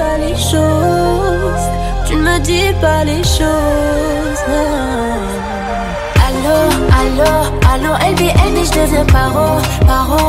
pas les choses. Tu ne me dis pas les choses. Allô, allô, allô, LB, LB, je deviens paro, paro, paro.